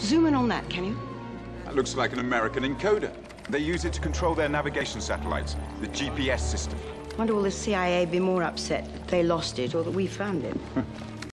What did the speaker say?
Zoom in on that, can you? That looks like an American encoder. They use it to control their navigation satellites, the GPS system. Wonder will the CIA be more upset that they lost it or that we found it?